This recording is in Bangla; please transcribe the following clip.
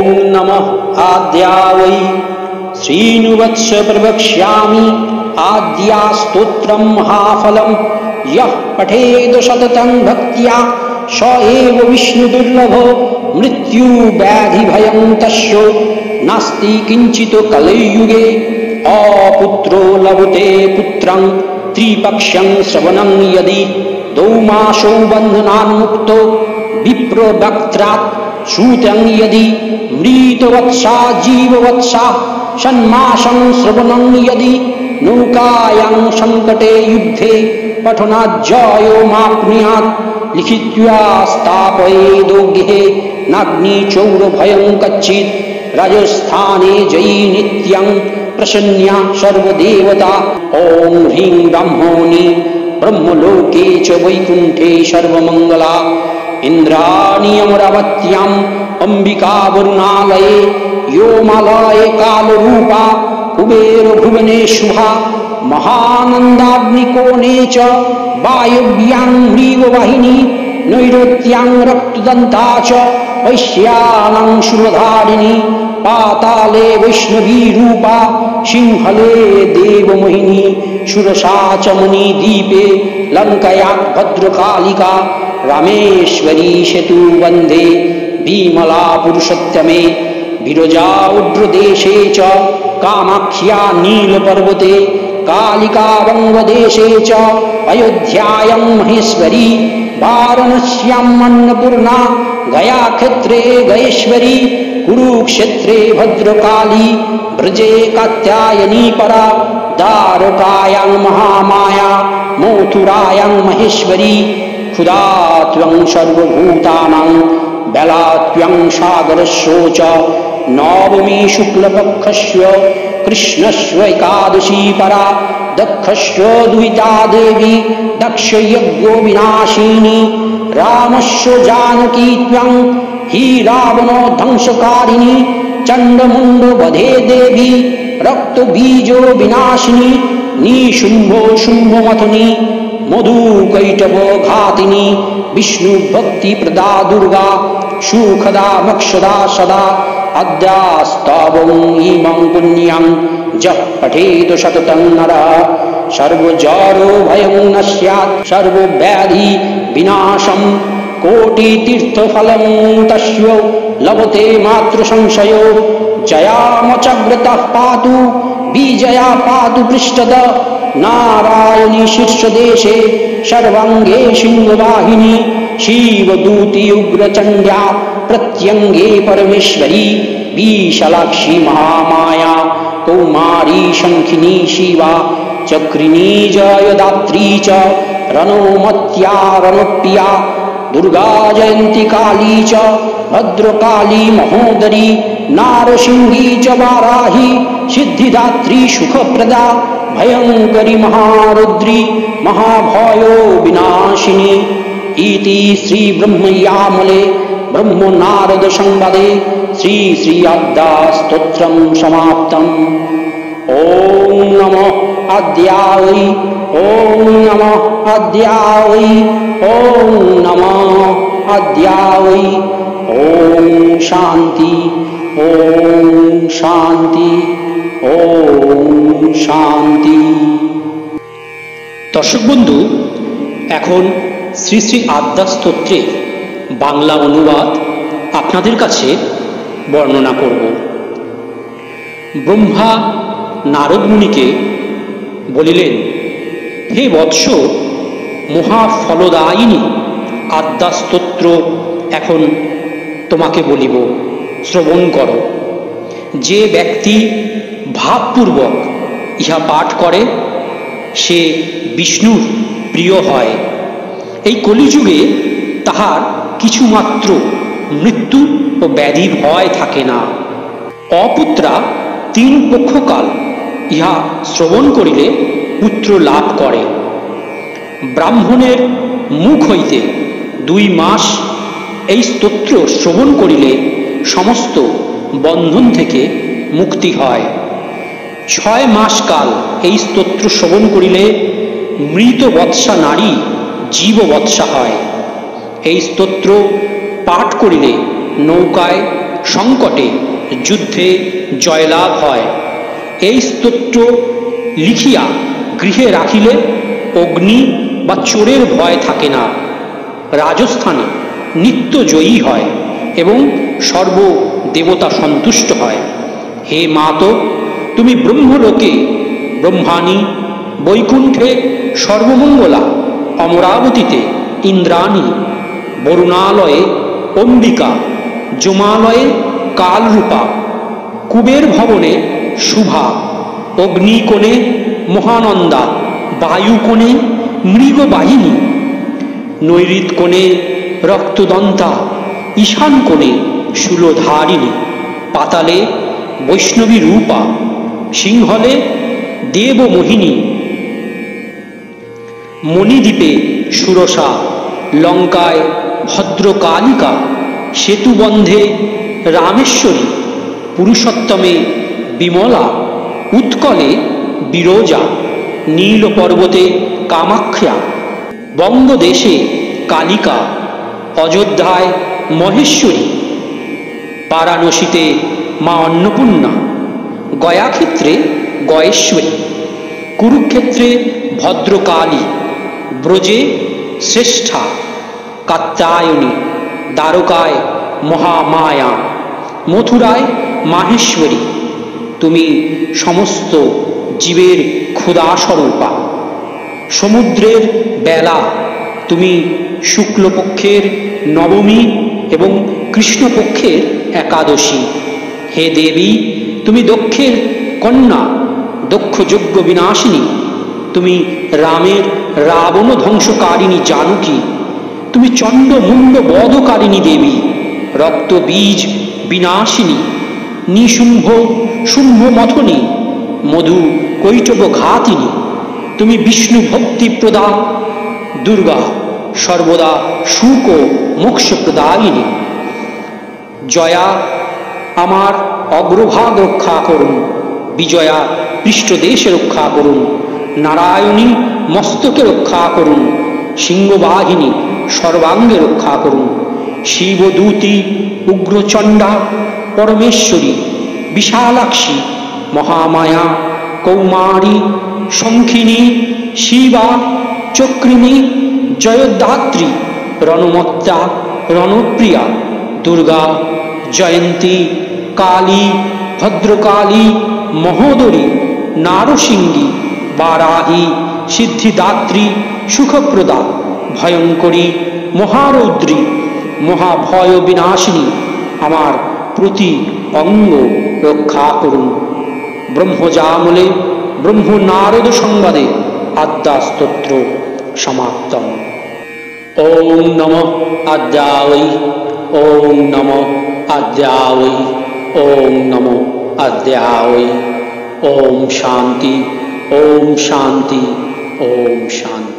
ॐ नमः आद्या वै श्रीनुवत्स प्रवक्ष्यामि आद्या स्तोत्रं महाफलं यः पठेद सततं भक्त्या स एव विष्णुदुर्लभो मृत्युव्याधिभयं तस्य। नास्ति किञ्चित् कलियुगे। अपुत्रो लभते पुत्रं त्रिपक्ष्यं श्रवणं यदि। दौमासौ बन्धनान्मुक्तो विप्रवक्त्रात् श्रुतं यदि मृतवत्सा, जीववत्सा, षण्मासं श्रवणं यदि नौकायां सङ्कटे युद्धे पठनाज्जयो माप्नुयात्, लिखित्वा स्थापयेदो गृहे नाग्निचौरभयं कच्चित्, राजस्थाने जयी नित्यं प्रसन्या सर्वदेवता। ॐ ह्रीं ब्रह्मणि, ब्रह्मलोके च वैकुण्ठे सर्वमङ्गला। इन्द्राणीयमरवत्याम् अम्बिका वरुणालये योमालये कालरूपा कुबेरभुवने शुभा महानन्दाग्निकोणे च वायव्यां ह्रीववाहिनी नैऋत्यां रक्तदन्ता शुभधारिणी पाताले वैष्णवीरूपा सिंहले देवमोहिनी सुरसा च मणिदीपे लङ्कया भद्रकालिका रामेश्वरी सेतु वंदे विमला पुरुषोत्तमे विरजा उड्रदेशे च, कामाख्या नीलपर्वते कालिका वङ्गदेशे च, अयोध्यायां महेश्वरी वारणस्याम् अन्नपूर्णा गयाक्षेत्रे गयेश्वरी, कुरुक्षेत्रे भद्रकाली, ब्रजे कात्यायनी परा, द्वारकायां महामाया, मथुरायां महेश्वरी ক্ষুদাত্বং সর্বভূতানাং বেলাত্বং সাগরস্য চ নবমী শুক্লপক্ষস্য কৃষ্ণস্ব একাদশী পরা, দক্ষস্য দুইতা দেবী, দক্ষযজ্ঞ বিনাশিনী, রামস্য জানকী ত্বং হি রাবণ ধ্বংসকারিণী চণ্ডমুণ্ড বধে দেবী, রক্তবীজ বিনাশিনী নিশুম্ভ শুম্ভমথনী शुम्भमथुनी मधुकैटभ घातिनी विष्णुभक्तिप्रदा दुर्गा सुखदा मक्षदा सदा अद्यास्तवम् इमं पुण्यं जः पठेत सततं नरः। सर्वजरो भयं न स्यात् सर्वव्याधि विनाशं कोटितीर्थफलं तस्य लभते मातृसंशयो। जयामचग्रतः पातु विजया पातु पृष्ठद नारायणी शीर्षदेशे सर्वाङ्गे सिंहवाहिनी, शिवदूति उग्रचण्ड्या प्रत्यङ्गे परमेश्वरी, विशालाक्षी महामाया, कौमारी शङ्खिनी शिवा, चक्रिणी जयदात्री च, रणोमत्या रणप्रिया दुर्गा जयन्ती काली च, भद्रकाली महोदरी, नारसिंही च वाराही, सिद्धिदात्री सुखप्रदा भयंकरी महारुद्री, महाभयो विनाशिनी इति श्री ब्रह्मयामले ब्रह्म नारद संवादे, श्री श्री अद्या स्त्रोत्रम समाप्तम। ओम नमो अद्याई ओम नमो अद्याई ओम नमो अद्याई ओम शांति ओम शांति ॐ শান্তি। দর্শক বন্ধু, এখন শ্রী শ্রী আদ্যা স্তোত্রের বাংলা অনুবাদ আপনাদের কাছে বর্ণনা করব। ব্রহ্মা নারদ মুনিকে বলিলেন, হে বৎস, মহাফলদায়িনী আদ্যা স্তোত্র এখন তোমাকে বলিব, শ্রবণ করো। যে ব্যক্তি ভাবপূর্বক ইহা পাঠ করে, সে বিষ্ণুর প্রিয় হয়। এই কলিযুগে তাহার কিছুমাত্র মৃত্যু ও ব্যাধি ভয় থাকে না। অপুত্রা তিন পক্ষকাল ইহা শ্রবণ করিলে পুত্র লাভ করে। ব্রাহ্মণের মুখ হইতে দুই মাস এই স্তোত্র শ্রবণ করিলে সমস্ত বন্ধন থেকে মুক্তি হয়। ছয় মাস কাল এই স্তোত্র শ্রবণ করিলে মৃত বৎসা নারী জীব বৎসা হয়। এই স্তোত্র পাঠ করিলে নৌকায় সংকটে যুদ্ধে জয়লাভ হয়। এই স্তোত্র লিখিয়া গৃহে রাখিলে অগ্নি বা চোরের ভয় থাকে না। রাজস্থানে নিত্য জয়ী হয় এবং সর্ব দেবতা সন্তুষ্ট হয়। হে মাতো তুমি ব্রহ্মলোকে, ব্রহ্মাণী, বৈকুণ্ঠে, সর্বমঙ্গলা, অমরাবতীতে, ইন্দ্রাণী, বরুণালয়ে, অম্বিকা জমালয়ে কালরূপা, কুবের ভবনে শুভা অগ্নিকোণে, মহানন্দা, বায়ুকোণে, মৃগবাহিনী নৈরিত কোণে রক্তদন্তা ঈশান কোণে শূলধারিণী পাতালে, বৈষ্ণবী রূপা সিংহলে দেবমোহিনী। মণিদ্বীপে সুরসা, লঙ্কায় ভদ্রকালিকা, সেতুবন্ধে রামেশ্বরী, পুরুষোত্তমে বিমলা, উৎকলে বিরোজা নীল পর্বতে কামাখ্যা, বঙ্গদেশে কালিকা, অযোধ্যায় মহেশ্বরী, বারাণসীতে মা অন্নপূর্ণা। গয়াক্ষেত্রে গয়েশ্বরী, কুরুক্ষেত্রে ভদ্রকালী, ব্রজে শ্রেষ্ঠা, কাত্যায়নী, দ্বারকায় মহামায়া, মথুরায় মাহেশ্বরী। তুমি সমস্ত জীবের ক্ষুদাস্বরূপা সমুদ্রের বেলা, তুমি শুক্লপক্ষের নবমী এবং কৃষ্ণপক্ষের একাদশী। হে দেবী তুমি দক্ষের কন্যা দক্ষযজ্ঞ বিনাশিনী। তুমি রামের রাবণ ধ্বংসকারিণী, জানকী। তুমি চণ্ড মুন্ড বধকারিণী দেবী, রক্ত, বীজ, বিনাশিনী, নিশুম্ভ, শুম্ভ, মথনী, মধু, কৈটব, ঘাতিনী। তুমি বিষ্ণু, ভক্তি প্রদা, দুর্গা, সর্বদা সুখ মোক্ষ, প্রদায়িনী। জয়া, আমার অগ্রভাগ রক্ষা করুন, বিজয়া পৃষ্ঠদেশে রক্ষা করুন, নারায়ণী মস্তকে রক্ষা করুন, সিংহবাহিনী সর্বাঙ্গে রক্ষা করুন, শিবদূতি, উগ্রচণ্ডা, পরমেশ্বরী, বিশালাক্ষী, মহামায়া, কৌমারী, শঙ্খিনী, শিবা, চক্রিণী, জয়দাত্রী, রণমত্তা, রণপ্রিয়া, দুর্গা, জয়ন্তী কালী, ভদ্রকালী, মহোদরী, নারসিংহী, বারাহী, সিদ্ধিদাত্রী, সুখপ্রদা, ভয়ঙ্করী, মহারৌদ্রী, মহাভয় বিনাশিনী, আমার প্রতি অঙ্গ রক্ষা করুন। ব্রহ্মজামলে ব্রহ্ম নারদ সংবাদে আদ্যাস্তোত্র সমাপ্তম। ওম নম আদ্যাওই ওম নম আদ্যাওই ओम नमो अध्याय। ओम शांति ओम शांति ओम शांति।